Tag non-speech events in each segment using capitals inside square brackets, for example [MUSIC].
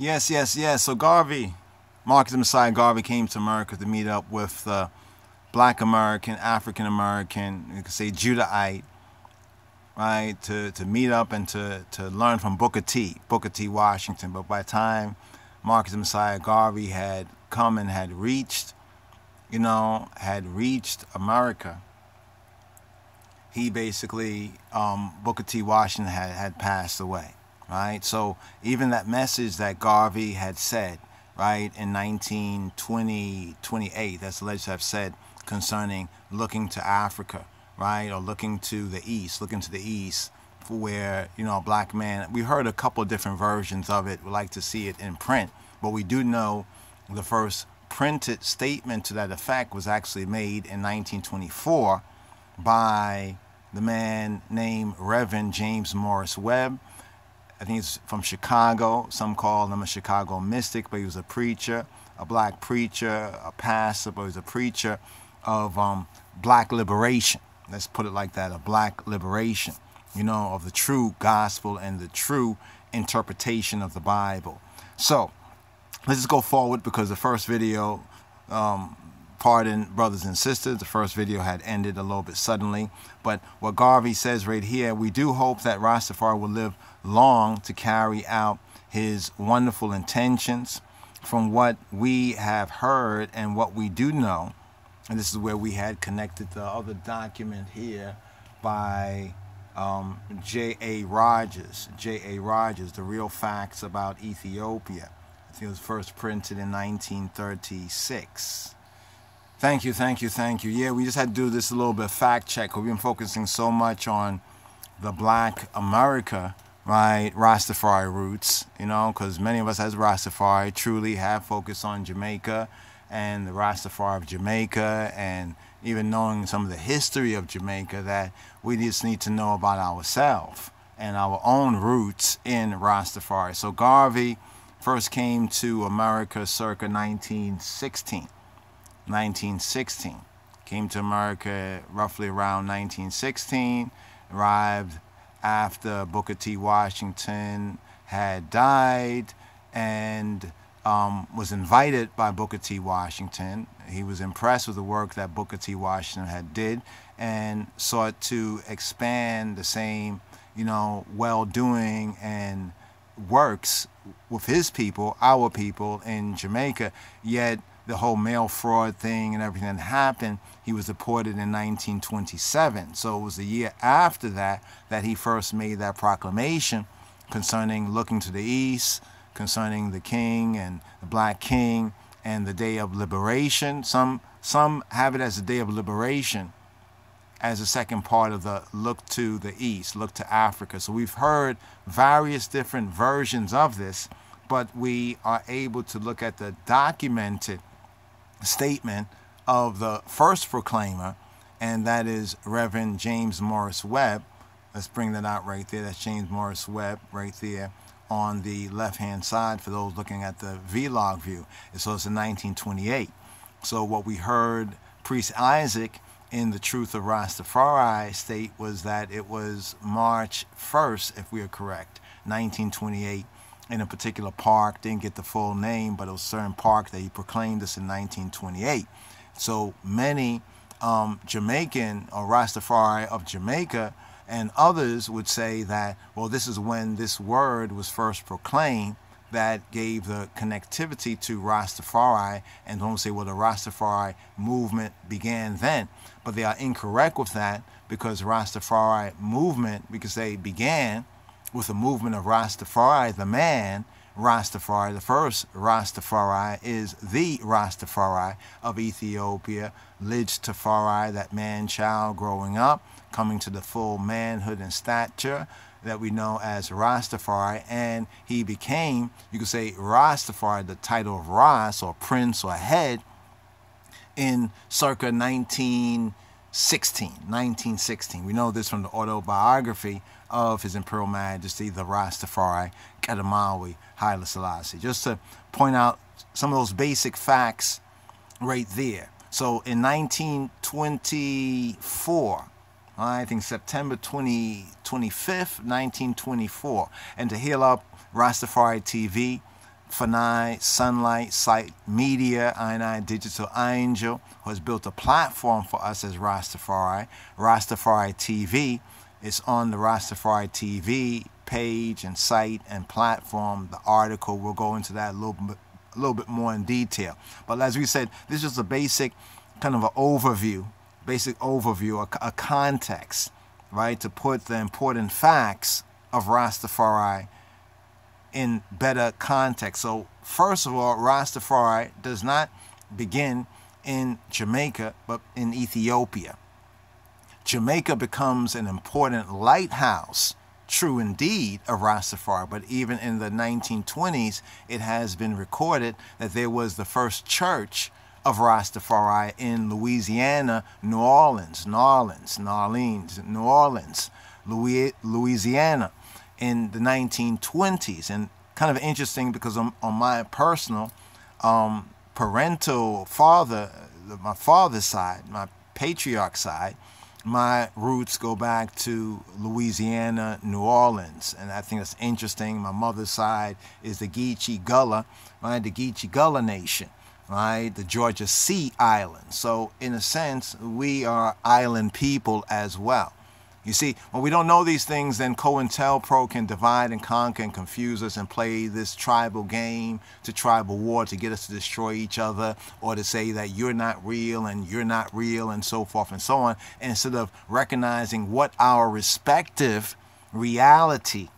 Yes, yes, yes. So Garvey, Marcus Messiah Garvey came to America to meet up with black American, African American, you could say Judahite, right, to, to meet up and to, to learn from Booker T, Booker T. Washington. But by the time Marcus Messiah Garvey had come and had reached, you know, had reached America, he basically, um, Booker T. Washington had, had passed away right? So even that message that Garvey had said, right, in 1920, 28, that's alleged to have said concerning looking to Africa, right, or looking to the East, looking to the East where, you know, a black man, we heard a couple of different versions of it. We'd like to see it in print, but we do know the first printed statement to that effect was actually made in 1924 by the man named Reverend James Morris Webb, I think he's from Chicago. Some call him a Chicago mystic, but he was a preacher, a black preacher, a pastor, but he was a preacher of um, black liberation. Let's put it like that, a black liberation, you know, of the true gospel and the true interpretation of the Bible. So let's just go forward because the first video um, pardon brothers and sisters the first video had ended a little bit suddenly but what garvey says right here we do hope that rastafari will live long to carry out his wonderful intentions from what we have heard and what we do know and this is where we had connected the other document here by um, J.A. Rogers. J.A. Rogers, The Real Facts About Ethiopia. I think it was first printed in 1936. Thank you, thank you, thank you. Yeah, we just had to do this a little bit fact check. We've been focusing so much on the black America, right, Rastafari roots, you know, because many of us as Rastafari truly have focused on Jamaica and the Rastafari of Jamaica and even knowing some of the history of Jamaica that we just need to know about ourselves and our own roots in Rastafari. So Garvey first came to America circa 1916. 1916. Came to America roughly around 1916, arrived after Booker T. Washington had died, and um, was invited by Booker T. Washington. He was impressed with the work that Booker T. Washington had did and sought to expand the same, you know, well-doing and works with his people, our people in Jamaica, yet the whole mail fraud thing and everything that happened, he was deported in 1927. So it was a year after that that he first made that proclamation concerning looking to the east, concerning the king and the black king and the day of liberation. Some some have it as the day of liberation as a second part of the look to the east, look to Africa. So we've heard various different versions of this, but we are able to look at the documented statement of the first proclaimer, and that is Reverend James Morris Webb. Let's bring that out right there. That's James Morris Webb right there on the left-hand side for those looking at the vlog view. So it's in 1928. So what we heard Priest Isaac in the Truth of Rastafari state was that it was March 1st, if we are correct, 1928 in a particular park. Didn't get the full name, but it was a certain park that he proclaimed this in 1928. So many um, Jamaican or Rastafari of Jamaica and others would say that, well, this is when this word was first proclaimed that gave the connectivity to Rastafari and don't say, well, the Rastafari movement began then. But they are incorrect with that because Rastafari movement, because they began with the movement of Rastafari, the man, Rastafari, the first Rastafari is the Rastafari of Ethiopia, Lij Tafari, that man child growing up, coming to the full manhood and stature that we know as Rastafari, and he became, you could say, Rastafari, the title of Ras or Prince or Head, in circa 1916. 1916. We know this from the autobiography of His Imperial Majesty, the Rastafari, Kedemawi, Haile Selassie. Just to point out some of those basic facts right there. So in 1924, I think September 20, 25th, 1924, and to heal up Rastafari TV, Fanai, Sunlight, Sight Media, I Digital Angel, who has built a platform for us as Rastafari. Rastafari TV It's on the Rastafari TV page and site and platform. The article will go into that a little bit, a little bit more in detail. But as we said, this is a basic kind of an overview, basic overview, a, a context, right, to put the important facts of Rastafari in better context. So, first of all, Rastafari does not begin in Jamaica, but in Ethiopia. Jamaica becomes an important lighthouse, true indeed, of Rastafari. But even in the 1920s, it has been recorded that there was the first church of Rastafari in Louisiana, New Orleans, New Orleans, New Orleans, New Orleans, Louisiana in the 1920s. And kind of interesting because on, on my personal um, parental father, my father's side, my patriarch side, my roots go back to Louisiana, New Orleans, and I think that's interesting. My mother's side is the Geechee Gullah, right? The Geechee Gullah Nation, right? The Georgia Sea Island. So, in a sense, we are island people as well. You see, when we don't know these things, then COINTELPRO can divide and conquer and confuse us and play this tribal game to tribal war to get us to destroy each other or to say that you're not real and you're not real and so forth and so on, instead of recognizing what our respective reality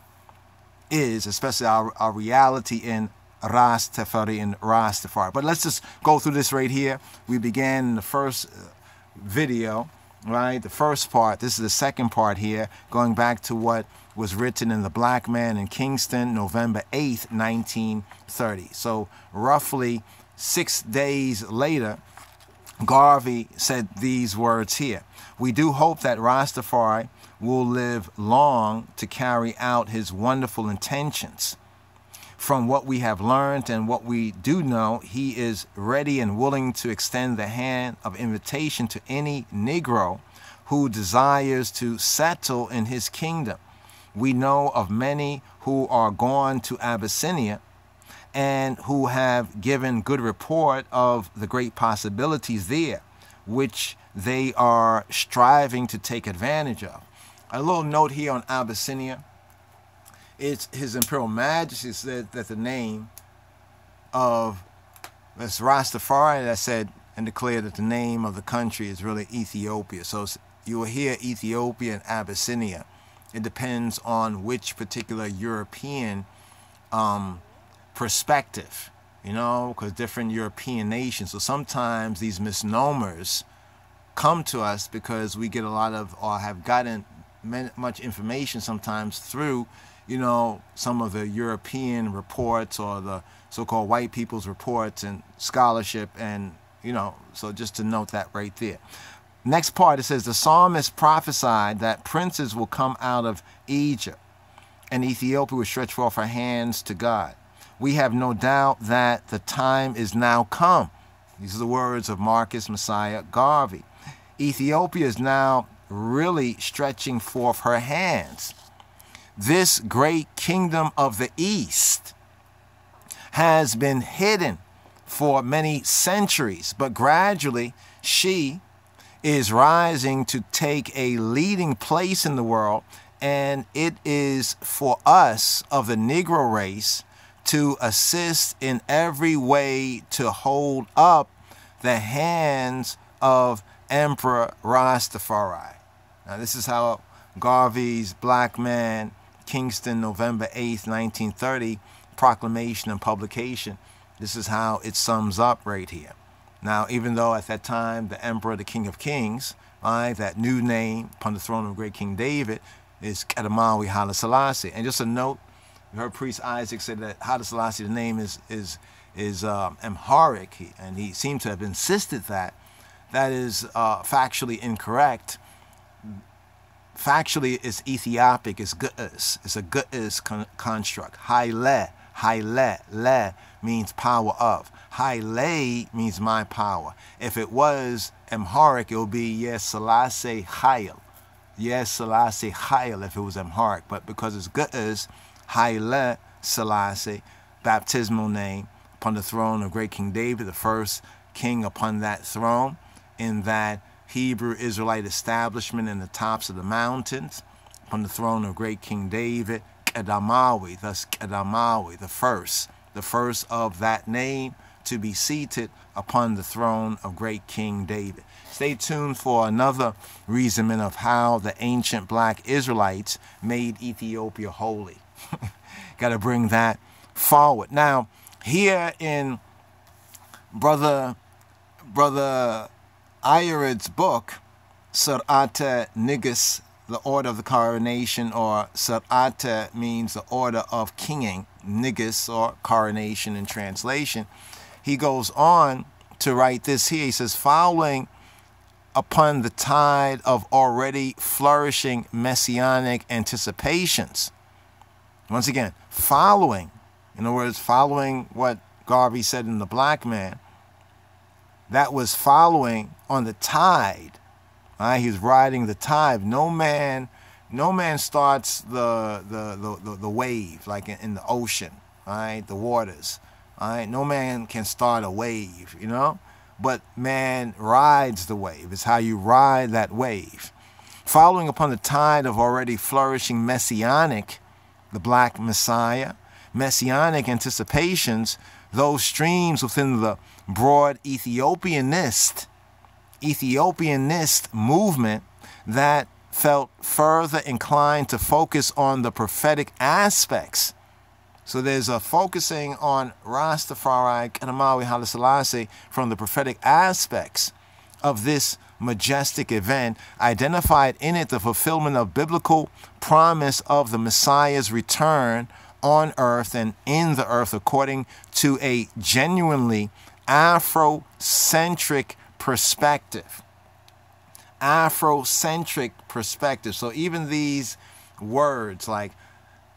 is, especially our, our reality in Rastafari and Rastafari. But let's just go through this right here. We began in the first uh, video right? The first part, this is the second part here, going back to what was written in The Black Man in Kingston, November 8th, 1930. So, roughly six days later, Garvey said these words here We do hope that Rastafari will live long to carry out his wonderful intentions. From what we have learned and what we do know, he is ready and willing to extend the hand of invitation to any Negro who desires to settle in his kingdom. We know of many who are gone to Abyssinia and who have given good report of the great possibilities there, which they are striving to take advantage of. A little note here on Abyssinia it's His Imperial Majesty said that the name of this Rastafari that said and declared that the name of the country is really Ethiopia. So you will hear Ethiopia and Abyssinia. It depends on which particular European um, perspective, you know, because different European nations. So sometimes these misnomers come to us because we get a lot of, or have gotten much information sometimes through you know, some of the European reports or the so-called white people's reports and scholarship and, you know, so just to note that right there. Next part, it says, the psalmist prophesied that princes will come out of Egypt and Ethiopia will stretch forth her hands to God. We have no doubt that the time is now come. These are the words of Marcus Messiah Garvey. Ethiopia is now really stretching forth her hands this great kingdom of the East has been hidden for many centuries, but gradually she is rising to take a leading place in the world, and it is for us of the Negro race to assist in every way to hold up the hands of Emperor Rastafari. Now, this is how Garvey's Black Man Kingston, November 8th, 1930, proclamation and publication. This is how it sums up right here. Now, even though at that time the Emperor, the King of Kings, right, that new name upon the throne of great King David is Kedemawi Haile Selassie. And just a note, heard Priest Isaac said that Haile Selassie, the name is is is um, Amharic, and he seemed to have insisted that. That is uh, factually incorrect factually it's Ethiopic, it's Ge'ez. It's a Ge'ez con construct. Haile, Haile, Le means power of. Haile means my power. If it was Amharic, it would be Yes Selassie Haile. Yes Selassie Haile if it was Amharic. But because it's Ge'ez, Haile Selassie, baptismal name upon the throne of great King David, the first king upon that throne in that Hebrew Israelite establishment in the tops of the mountains upon the throne of great King David, Kedamawi, thus Kedamawi, the first, the first of that name to be seated upon the throne of great King David. Stay tuned for another reasoning of how the ancient black Israelites made Ethiopia holy. [LAUGHS] Got to bring that forward. Now, here in brother brother Ayared's book, Surata Nigus, the order of the coronation, or Surata means the order of kinging, Nigus, or coronation in translation. He goes on to write this here. He says, following upon the tide of already flourishing messianic anticipations. Once again, following, in other words, following what Garvey said in The Black Man, that was following on the tide. Right? He was riding the tide. No man, no man starts the the the, the, the wave like in, in, the ocean, right? The waters. Right? No man can start a wave, you know? But man rides the wave. It's how you ride that wave. Following upon the tide of already flourishing messianic, the black messiah, messianic anticipations, those streams within the broad Ethiopianist, Ethiopianist movement that felt further inclined to focus on the prophetic aspects. So there's a focusing on Rastafari, Kedemawi Haile Selassie from the prophetic aspects of this majestic event, identified in it the fulfillment of biblical promise of the Messiah's return on earth and in the earth according to a genuinely Afrocentric perspective. Afrocentric perspective. So even these words like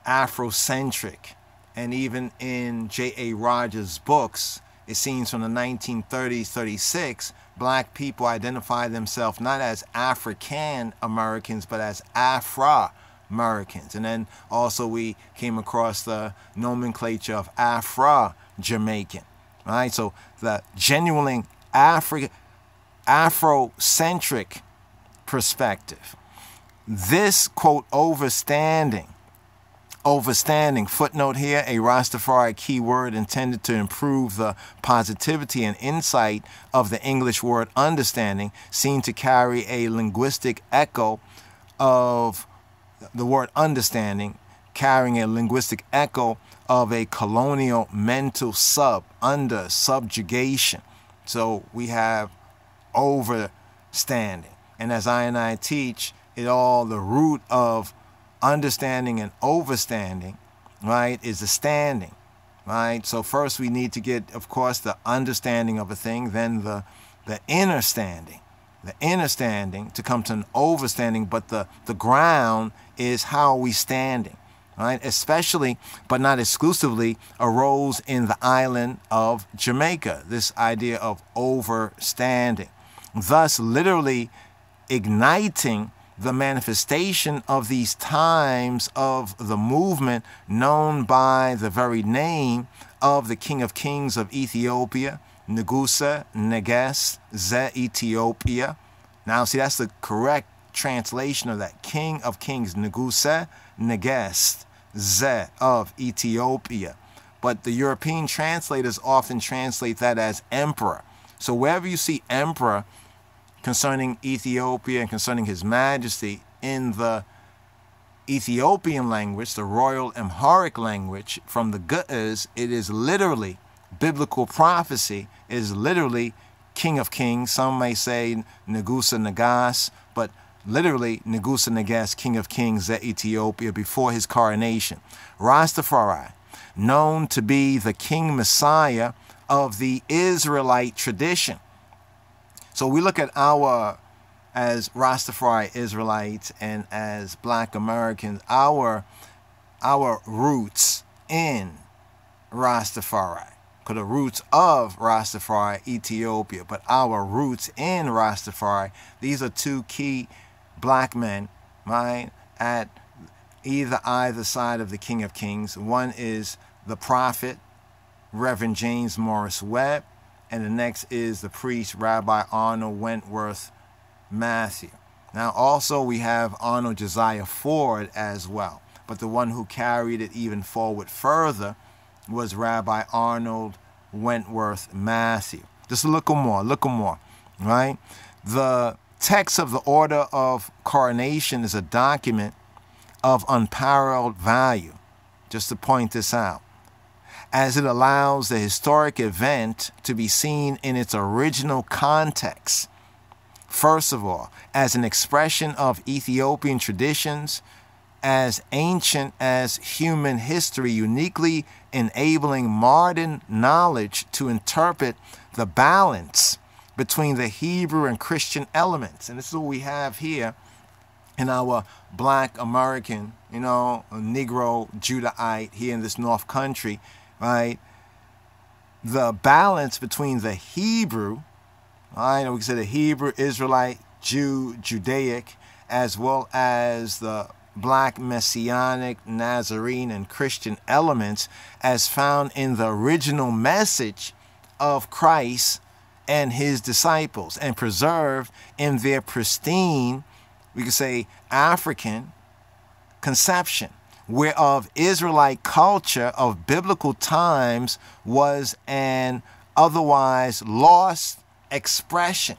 Afrocentric, and even in J.A. Rogers' books, it seems from the 1930s, 36, black people identify themselves not as African Americans, but as Afro Americans. And then also we came across the nomenclature of Afro Jamaican. Right? So the genuinely Afri- Afrocentric perspective. This quote overstanding overstanding. Footnote here a Rastafari keyword intended to improve the positivity and insight of the English word understanding, seem to carry a linguistic echo of the word understanding, carrying a linguistic echo of a colonial mental sub, under subjugation. So we have overstanding. And as I and I teach, it all the root of understanding and overstanding, right, is the standing, right? So first we need to get, of course, the understanding of a thing, then the the inner standing, the inner standing to come to an overstanding, but the the ground is how we standing, right? Especially, but not exclusively, arose in the island of Jamaica. This idea of overstanding, thus literally igniting the manifestation of these times of the movement known by the very name of the King of Kings of Ethiopia, Negusa, Neges, Ze Ethiopia. Now, see, that's the correct translation of that. King of Kings, Negusa, Neges, Ze of Ethiopia. But the European translators often translate that as emperor. So wherever you see emperor, concerning Ethiopia and concerning His Majesty in the Ethiopian language, the Royal Amharic language, from the Ge'ez, it is literally biblical prophecy, is literally King of Kings. Some may say Negusa Nagas, but literally Negusa Nagas, King of Kings at Ethiopia before his coronation. Rastafari, known to be the King Messiah of the Israelite tradition. So we look at our, as Rastafari Israelites and as black Americans, our, our roots in Rastafari. Because the roots of Rastafari, Ethiopia, but our roots in Rastafari, these are two key black men, mine, at either either side of the King of Kings. One is the prophet, Reverend James Morris Webb, and the next is the priest Rabbi Arnold Wentworth Matthew. Now, also, we have Arnold Josiah Ford as well, but the one who carried it even forward further was Rabbi Arnold Wentworth Matthew. Just a little more, a little more, right? The text of the Order of Coronation is a document of unparalleled value, just to point this out, as it allows the historic event to be seen in its original context. First of all, as an expression of Ethiopian traditions, as ancient as human history, uniquely enabling modern knowledge to interpret the balance between the Hebrew and Christian elements. And this is what we have here in our black American, you know, Negro Judahite here in this North Country, right? The balance between the Hebrew, I know We say the Hebrew, Israelite, Jew, Judaic, as well as the black messianic, Nazarene, and Christian elements as found in the original message of Christ and his disciples and preserved in their pristine, we could say, African conception, whereof Israelite culture of biblical times was an otherwise lost expression.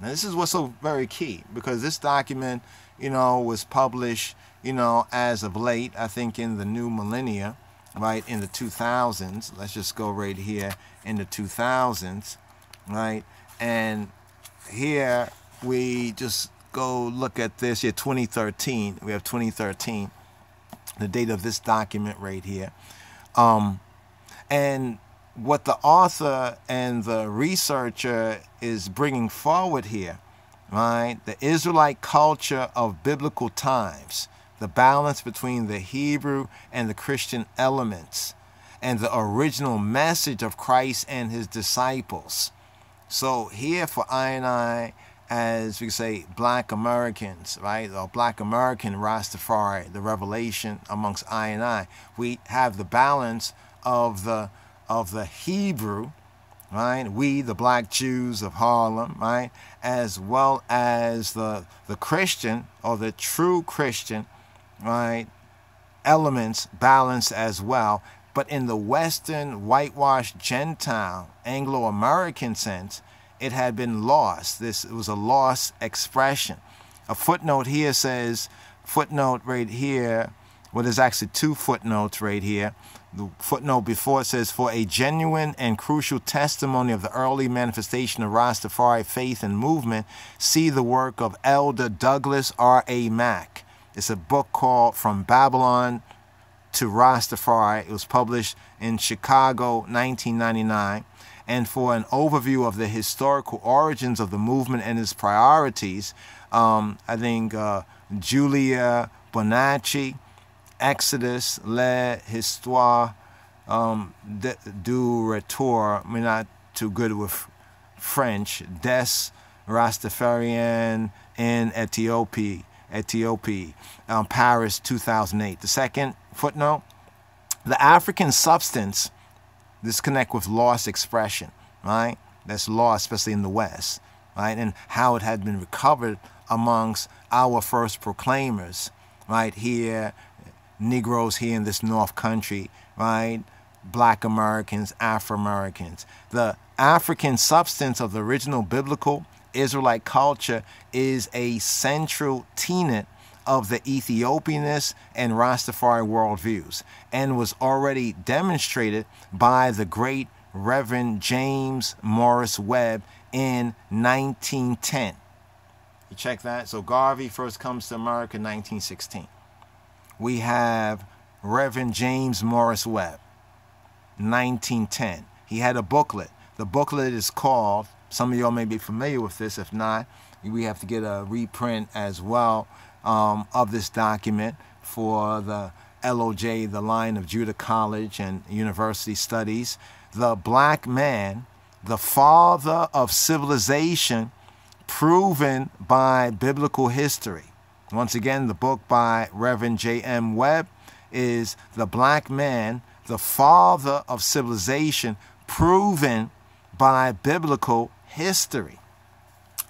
Now, this is what's so very key because this document, you know, was published, you know, as of late, I think in the new millennia, right, in the 2000s. Let's just go right here in the 2000s right? And here we just go look at this here 2013 we have 2013 the date of this document right here. Um, and what the author and the researcher is bringing forward here right the israelite culture of biblical times the balance between the hebrew and the christian elements and the original message of christ and his disciples. So here for I and I, as we say, black Americans, right, or black American Rastafari, the revelation amongst I and I, we have the balance of the of the Hebrew, right? We, the black Jews of Harlem, right, as well as the the Christian or the true Christian, right, elements balance as well. But in the Western whitewashed Gentile Anglo American sense, it had been lost. This was a lost expression. A footnote here says, footnote right here, well, there's actually two footnotes right here. The footnote before says, for a genuine and crucial testimony of the early manifestation of Rastafari faith and movement, see the work of Elder Douglas R.A. Mack. It's a book called From Babylon to Rastafari. It was published in Chicago, 1999. And for an overview of the historical origins of the movement and its priorities, um, I think uh, Giulia Bonacci, Exodus, Le Histoire um, de, du Retour, I'm not too good with French, Des Rastafarian in Ethiopia, Ethiopia, um, Paris 2008. The second footnote the African substance disconnect with lost expression, right? That's lost, especially in the West, right? And how it had been recovered amongst our first proclaimers, right? Here, Negroes here in this North Country, right? Black Americans, Afro Americans. The African substance of the original biblical Israelite culture is a central tenet of the Ethiopianist and Rastafari worldviews and was already demonstrated by the great Reverend James Morris Webb in 1910. You check that? So Garvey first comes to America in 1916. We have Reverend James Morris Webb, 1910. He had a booklet. The booklet is called, some of y'all may be familiar with this, if not, we have to get a reprint as well um, of this document for the LOJ, the Lion of Judah College and University Studies. The black man, the father of civilization, proven by biblical history. Once again, the book by Reverend J.M. Webb is The Black Man, the father of civilization proven by biblical history.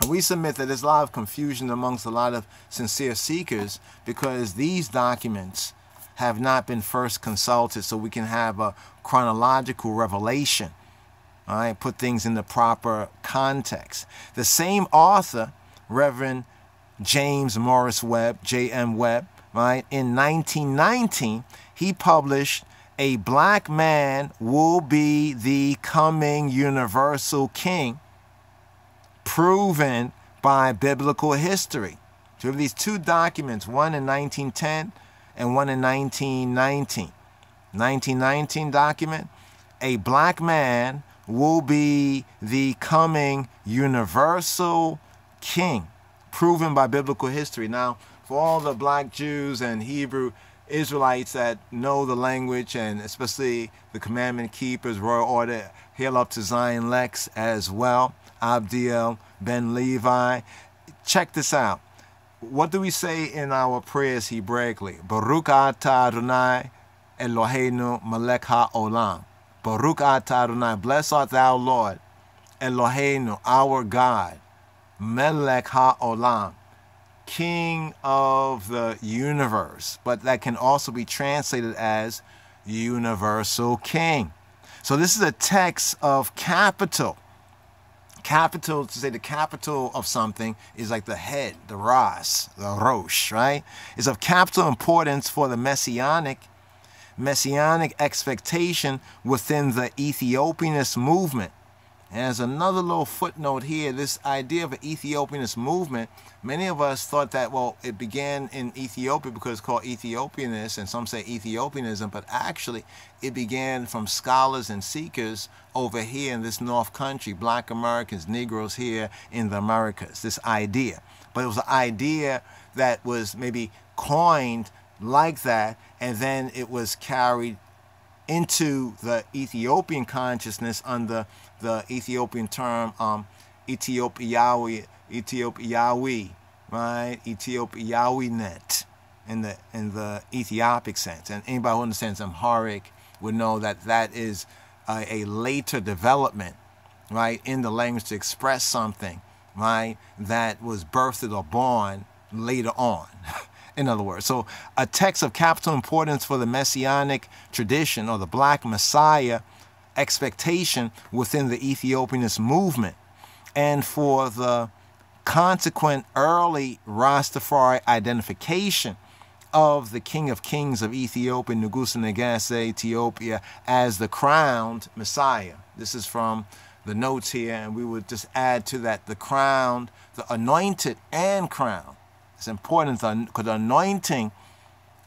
And we submit that there's a lot of confusion amongst a lot of sincere seekers because these documents have not been first consulted so we can have a chronological revelation. All right, put things in the proper context. The same author, Reverend James Morris Webb, J.M. Webb, right, in 1919, he published A Black Man Will Be the Coming Universal King proven by biblical history. So we have these two documents, one in 1910 and one in 1919. 1919 document, a black man will be the coming universal king, proven by biblical history. Now, for all the black Jews and Hebrew Israelites that know the language and especially the commandment keepers, royal order, hail up to Zion Lex as well. Abdiel, Ben Levi. Check this out. What do we say in our prayers Hebraically? Baruch atah Adonai Eloheinu melech haolam. Baruch atah Adonai. Bless art thou, Lord, Eloheinu, our God, melech haolam. King of the universe, but that can also be translated as universal king. So this is a text of capital capital to say the capital of something is like the head, the ras, the rosh, right? Is of capital importance for the messianic messianic expectation within the Ethiopianist movement. As another little footnote here, this idea of an Ethiopianist movement, many of us thought that, well, it began in Ethiopia because it's called Ethiopianist, and some say Ethiopianism, but actually it began from scholars and seekers over here in this North Country, black Americans, Negroes here in the Americas, this idea. But it was an idea that was maybe coined like that, and then it was carried into the Ethiopian consciousness under the Ethiopian term um, Ethiopiawi, Ethiopiawi, right? Ethiopiawi net in the in the Ethiopic sense. And anybody who understands Amharic would know that that is a, a later development, right, in the language to express something, right, that was birthed or born later on. [LAUGHS] in other words. So, a text of capital importance for the messianic tradition or the black messiah expectation within the Ethiopianist movement and for the consequent early Rastafari identification of the King of Kings of Ethiopia, Ngusa Nagase, Ethiopia, as the crowned Messiah. This is from the notes here, and we would just add to that the crowned, the anointed and crowned. It's important because the anointing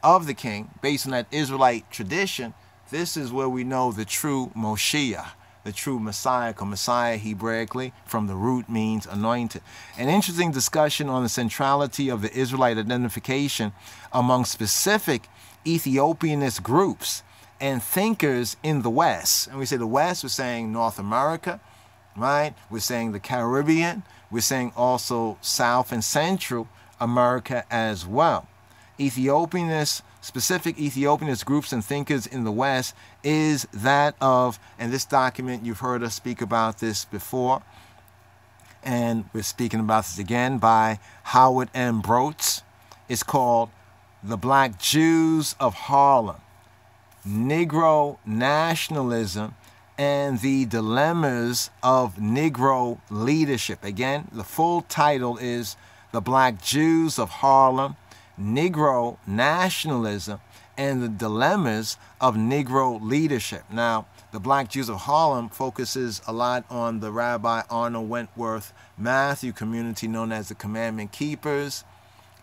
of the king, based on that Israelite tradition, this is where we know the true Moshiach, the true Messiah, because Messiah Hebraically from the root means anointed. An interesting discussion on the centrality of the Israelite identification among specific Ethiopianist groups and thinkers in the West. And we say the West, we're saying North America, right? We're saying the Caribbean. We're saying also South and Central America as well. Ethiopianist specific Ethiopianist groups and thinkers in the West is that of, and this document, you've heard us speak about this before, and we're speaking about this again by Howard M. Brotz. It's called The Black Jews of Harlem Negro Nationalism and the Dilemmas of Negro Leadership. Again, the full title is The Black Jews of Harlem Negro nationalism and the dilemmas of Negro leadership. Now, the Black Jews of Harlem focuses a lot on the Rabbi Arnold Wentworth Matthew community known as the Commandment Keepers,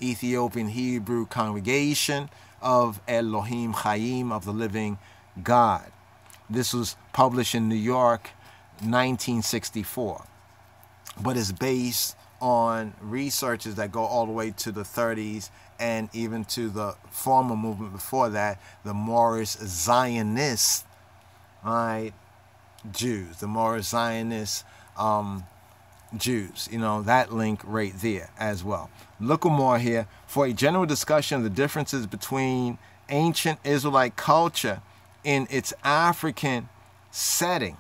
Ethiopian Hebrew congregation of Elohim Chaim of the Living God. This was published in New York, 1964, but is based on researches that go all the way to the 30s and even to the former movement before that, the Moorish Zionist, right, Jews, the Moorish Zionist um, Jews. You know, that link right there as well. Look more here for a general discussion of the differences between ancient Israelite culture in its African setting.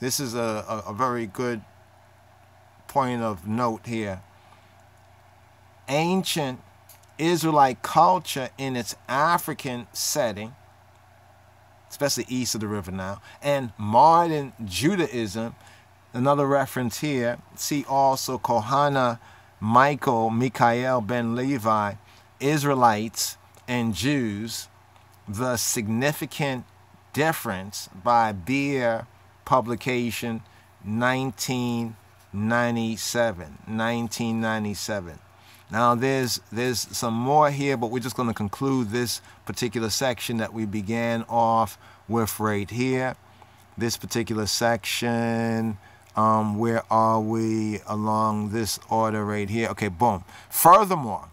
This is a, a, a very good point of note here. Ancient Israelite culture in its African setting, especially east of the river now, and modern Judaism, another reference here, see also Kohana Michael Mikael ben Levi, Israelites and Jews, the significant difference by Beer publication 1997 1997 now there's there's some more here but we're just going to conclude this particular section that we began off with right here. This particular section um, where are we along this order right here? Okay boom. Furthermore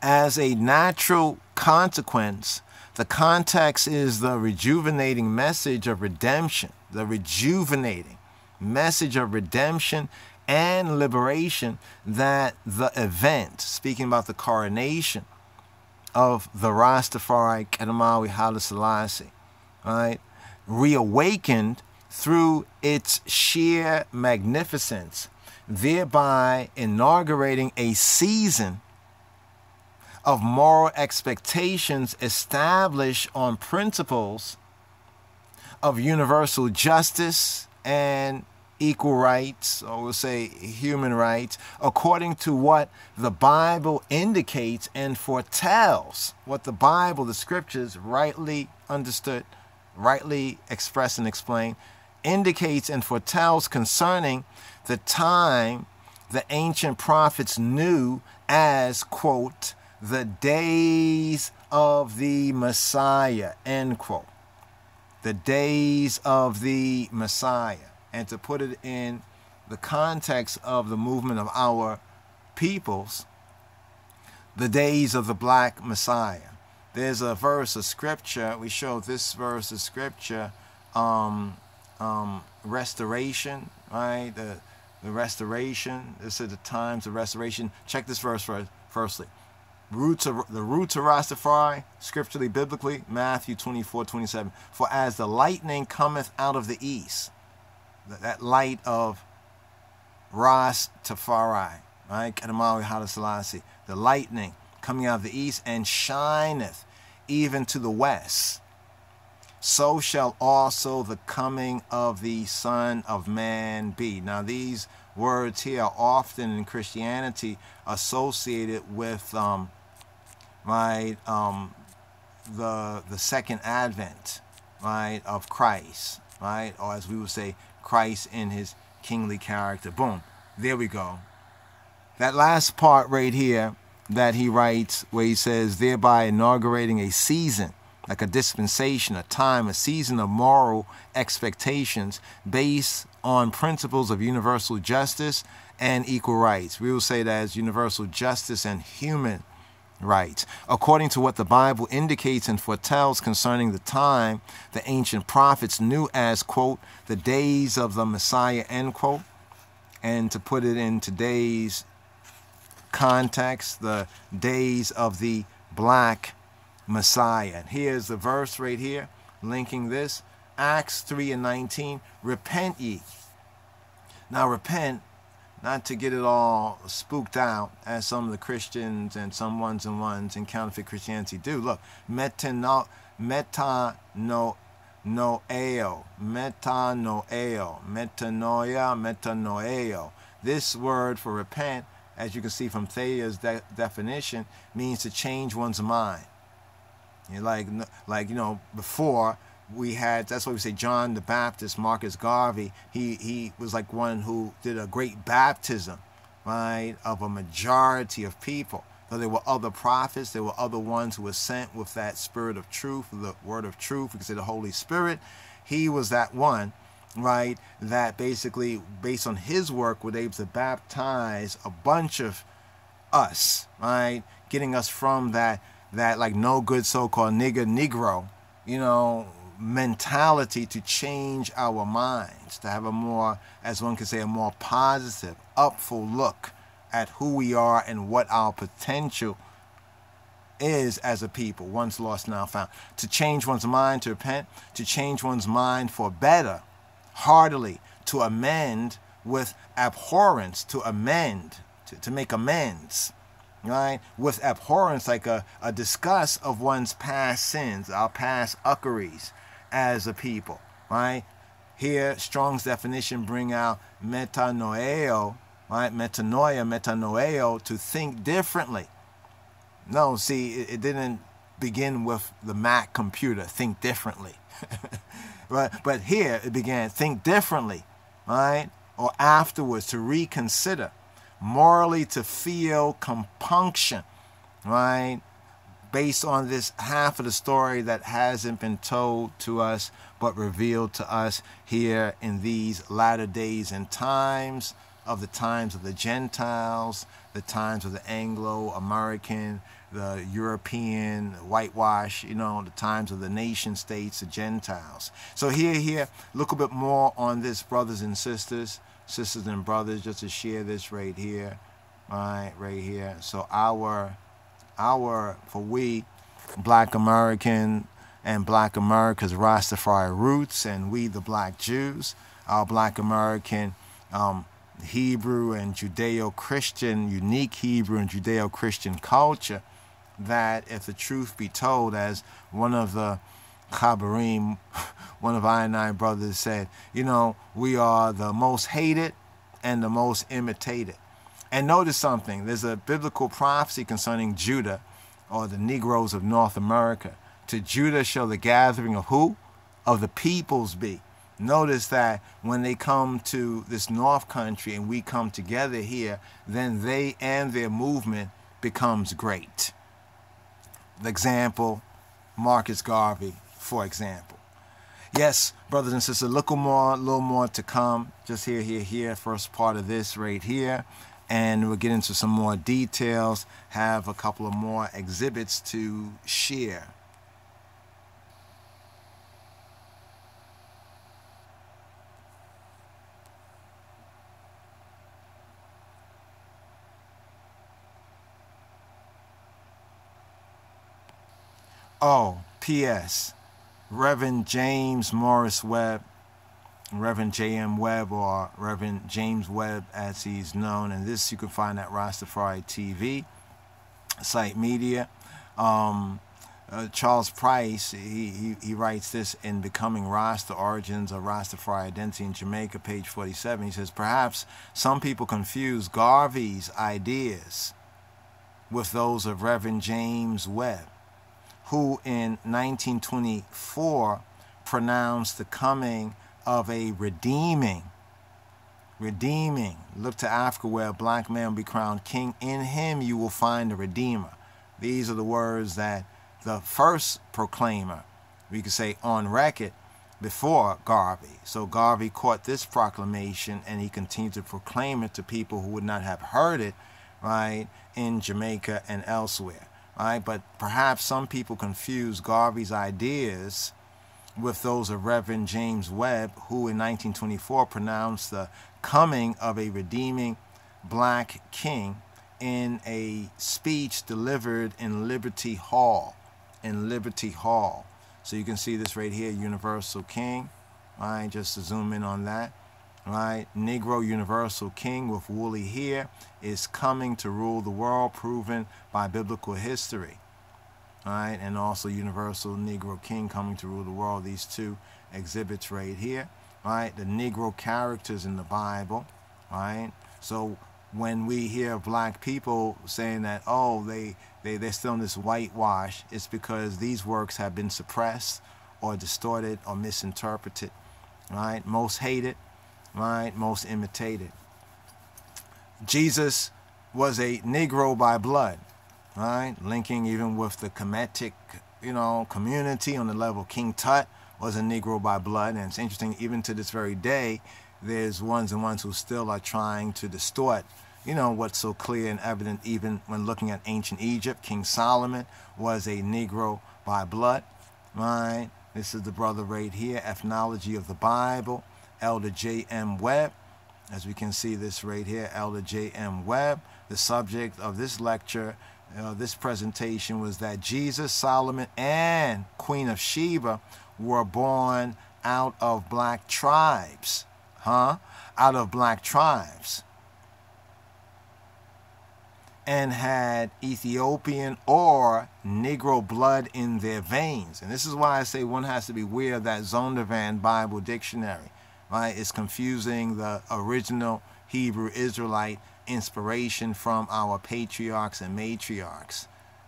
as a natural consequence the context is the rejuvenating message of redemption, the rejuvenating message of redemption and liberation that the event, speaking about the coronation of the Rastafari Kedemawi Haile Selassie, right, reawakened through its sheer magnificence, thereby inaugurating a season of moral expectations established on principles of universal justice and equal rights, or we'll say human rights, according to what the Bible indicates and foretells, what the Bible, the scriptures, rightly understood, rightly expressed and explained, indicates and foretells concerning the time the ancient prophets knew as, quote, the days of the Messiah, end quote. The days of the Messiah. And to put it in the context of the movement of our peoples, the days of the black Messiah. There's a verse of scripture, we show this verse of scripture, um, um, restoration, right? The, the restoration, this is the times of restoration. Check this verse first, firstly roots of the roots of Rastafari, scripturally, biblically, Matthew 24, 27. For as the lightning cometh out of the east, that light of Rastafari, right? Kedemawi Haile Selassie, the lightning coming out of the east and shineth even to the west. So shall also the coming of the Son of Man be. Now, these words here are often in Christianity associated with um, right? Um, the the second advent, right, of Christ, right, or as we would say, Christ in His kingly character. Boom, there we go. That last part right here that he writes, where he says, thereby inaugurating a season, like a dispensation, a time, a season of moral expectations based on principles of universal justice and equal rights. We will say that as universal justice and human right. According to what the Bible indicates and foretells concerning the time the ancient prophets knew as, quote, the days of the Messiah, end quote. And to put it in today's context, the days of the black Messiah. Here's the verse right here linking this Acts 3 and 19 Repent ye. Now, repent not to get it all spooked out as some of the Christians and some ones and ones in counterfeit Christianity do. Look, metano, meta no noeo, metanoeo, metanoia, metanoeo. This word for repent, as you can see from Thayer's de definition, means to change one's mind. You like, like you know, before we had that's why we say John the Baptist, Marcus Garvey, he he was like one who did a great baptism, right, of a majority of people. Though there were other prophets, there were other ones who were sent with that spirit of truth, the word of truth, could say the Holy Spirit. He was that one, right, that basically, based on his work, was able to baptize a bunch of us, right, getting us from that that like no good so-called nigger negro, you know, mentality to change our minds, to have a more, as one could say, a more positive, upful look at who we are and what our potential is as a people, once lost, now found. To change one's mind, to repent, to change one's mind for better, heartily, to amend with abhorrence, to amend, to, to make amends, right? With abhorrence, like a, a disgust of one's past sins, our past uckeries as a people, right? Here, Strong's definition bring out metanoeo, right? Metanoia, metanoeo, to think differently no, see, it, it didn't begin with the Mac computer, think differently. [LAUGHS] right? But here it began, think differently, right? Or afterwards to reconsider, morally to feel compunction, right? Based on this half of the story that hasn't been told to us but revealed to us here in these latter days and times of the times of the Gentiles, the times of the Anglo American the European whitewash, you know, the times of the nation states, the Gentiles. So here, here, look a bit more on this, brothers and sisters, sisters and brothers, just to share this right here, right, right here. So our, our, for we, black American and black America's Rastafari roots, and we, the black Jews, our black American um, Hebrew and Judeo-Christian, unique Hebrew and Judeo-Christian culture, that if the truth be told, as one of the Chabarim, [LAUGHS] one of I and I brothers said, you know, we are the most hated and the most imitated. And notice something, there's a biblical prophecy concerning Judah or the Negroes of North America. To Judah shall the gathering of who? Of the peoples be. Notice that when they come to this North Country and we come together here, then they and their movement becomes great The example, Marcus Garvey, for example. Yes, brothers and sisters, a little more, a little more to come. Just here, here, here, first part of this right here. And we'll get into some more details, have a couple of more exhibits to share. Oh, P.S. Reverend James Morris Webb, Reverend J.M. Webb, or Reverend James Webb as he's known, and this you can find at Rastafari TV, Site Media. Um, uh, Charles Price, he, he, he, writes this in Becoming Rasta, Origins of Rastafari Identity in Jamaica, page 47. He says, Perhaps some people confuse Garvey's ideas with those of Reverend James Webb who in 1924 pronounced the coming of a redeeming, redeeming, look to Africa where a black man will be crowned king. In him you will find a redeemer. These are the words that the first proclaimer, we could say on record, before Garvey. So Garvey caught this proclamation and he continued to proclaim it to people who would not have heard it, right, in Jamaica and elsewhere. Right? But perhaps some people confuse Garvey's ideas with those of Reverend James Webb, who in 1924 pronounced the coming of a redeeming black king in a speech delivered in Liberty Hall. In Liberty Hall. So you can see this right here, Universal King. Right, just to zoom in on that right? Negro Universal King with woolly hair is coming to rule the world, proven by biblical history, right? And also Universal Negro King coming to rule the world. These two exhibits right here, right? The Negro characters in the Bible, right? So when we hear black people saying that, oh, they, they, they're still in this whitewash, it's because these works have been suppressed or distorted or misinterpreted, right? Most hated, right? Most imitated. Jesus was a Negro by blood, right? Linking even with the Kemetic, you know, community on the level. King Tut was a Negro by blood, and it's interesting, even to this very day, there's ones and ones who still are trying to distort, you know, what's so clear and evident even when looking at ancient Egypt. King Solomon was a Negro by blood, right? This is the brother right here, Ethnology of the Bible. Elder J.M. Webb. As we can see this right here, Elder J.M. Webb. The subject of this lecture uh, this presentation was that Jesus, Solomon, and Queen of Sheba were born out of black tribes. Huh? Out of black tribes. And had Ethiopian or Negro blood in their veins. And this is why I say one has to be aware of that Zondervan Bible Dictionary. Right? It's confusing the original Hebrew Israelite inspiration from our patriarchs and matriarchs,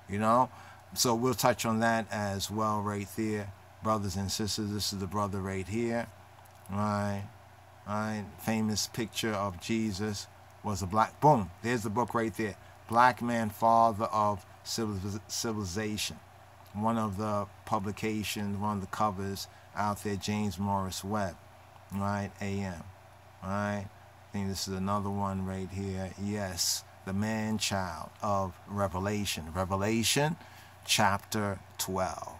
you know? So we'll touch on that as well right there. Brothers and sisters, this is the brother right here, right? Right, famous picture of Jesus was a black, boom, there's the book right there. Black Man, Father of Civilization. One of the publications, one of the covers out there, James Morris Webb, right, AM, right? I think this is another one right here. Yes, the man child of Revelation. Revelation chapter 12.